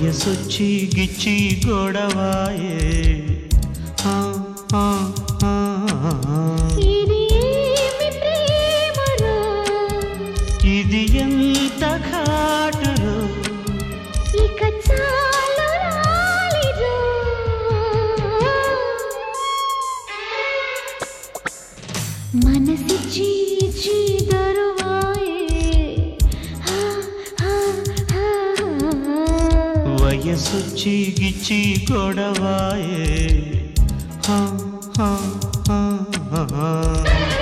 వయసొచ్చి గిచ్చి గొడవాయే. ఇది ఎంత ఘాటులో ఇక మనసి చీ చీ వయసొచ్చి గిచ్చి గొడవాయే. హా హా హా.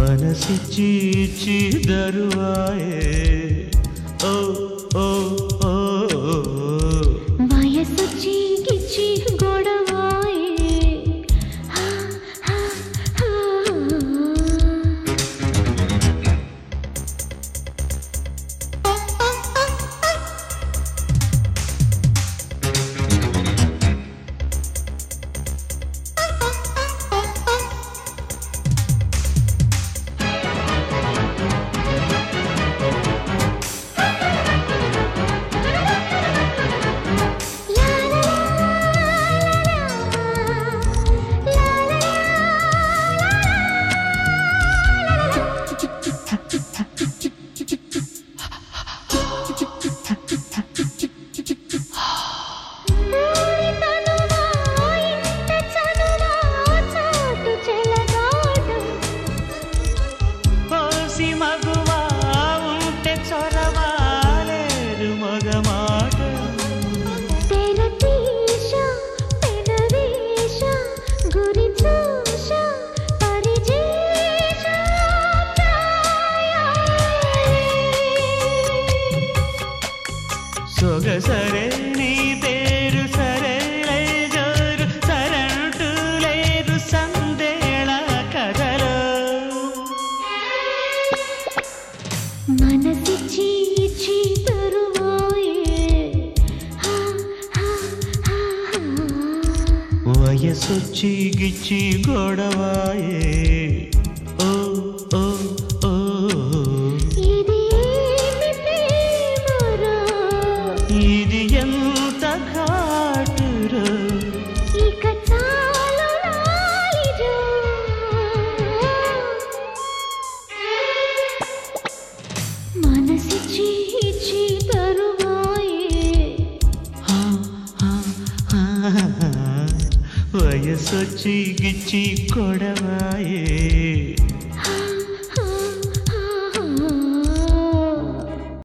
मनसि चिचि ओ औ వయసొచ్చి గిచ్చి గొడవాయే. ఓ ఓ ఓ. ఇది వయసొచ్చి గిచ్చి కొడవాయే